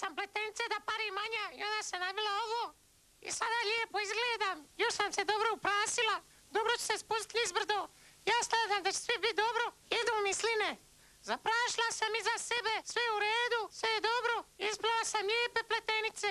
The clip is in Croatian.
sam pletence da pari manja i onda sam nabila ovo. I sada lijepo izgledam. Još sam se dobro uprasila. Dobro ću se spustiti izbrdo. Ja sladam da će sve biti dobro. Jedu mi sline. Zaprašila sam iza sebe. Sve u redu. Sve je dobro. Isplala sam lijepe pletenice.